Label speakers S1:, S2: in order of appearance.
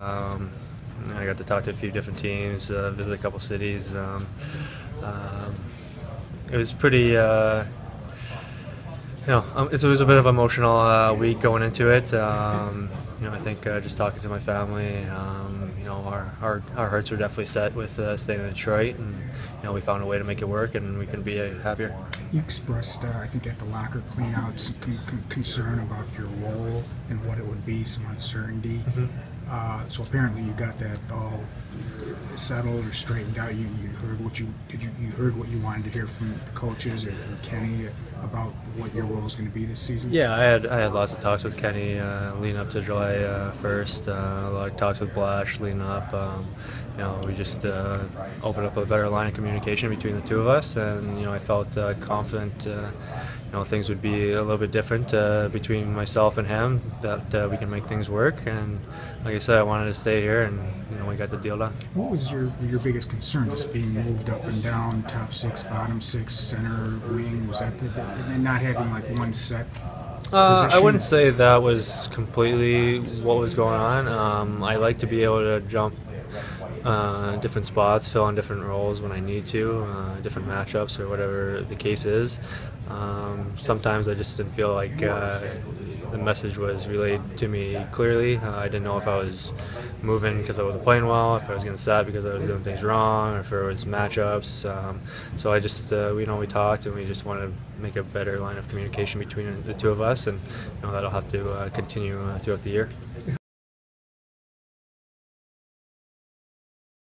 S1: Um, I got to talk to a few different teams, uh, visit a couple cities. Um, um, it was pretty, uh, you know, um, it was a bit of an emotional uh, week going into it. Um, you know, I think uh, just talking to my family, um, you know, our, our, our hearts were definitely set with uh, staying in Detroit, and you know, we found a way to make it work, and we couldn't be uh, happier.
S2: You expressed, uh, I think, at the locker cleanout, some con- con- concern about your role and what it would be, some uncertainty. Uh, so apparently, you got that all settled or straightened out. You, you heard what you did. You, you heard what you wanted to hear from the coaches or, or Kenny about what your role is going to be this season.
S1: Yeah, I had I had lots of talks with Kenny uh, leading up to July uh, first. Uh, a lot of talks with Blash leading up. Um, you know, we just uh, opened up a better line of communication between the two of us, and you know, I felt uh, confident. Uh, you know, things would be a little bit different between myself and him. That we can make things work, and like said, I wanted to stay here, and you know, we got the deal done.
S2: What was your your biggest concern? Just being moved up and down, top six, bottom six, center, wing. Was that the, and not having like one set
S1: Uh, I wouldn't say that was completely what was going on. Um, I like to be able to jump uh, different spots, fill in different roles when I need to, uh, different matchups or whatever the case is. Um, sometimes I just didn't feel like uh, the message was relayed to me clearly. Uh, I didn't know if I was moving because I wasn't playing well, if I was getting sad because I was doing things wrong, or if it was matchups. Um, so I just, uh, we know we talked and we just wanted to make a better line of communication between the two of us, and you know that'll have to uh, continue uh, throughout the year.